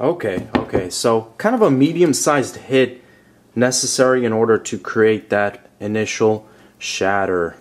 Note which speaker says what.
Speaker 1: Okay, okay. So kind of a medium-sized hit necessary in order to create that initial shatter.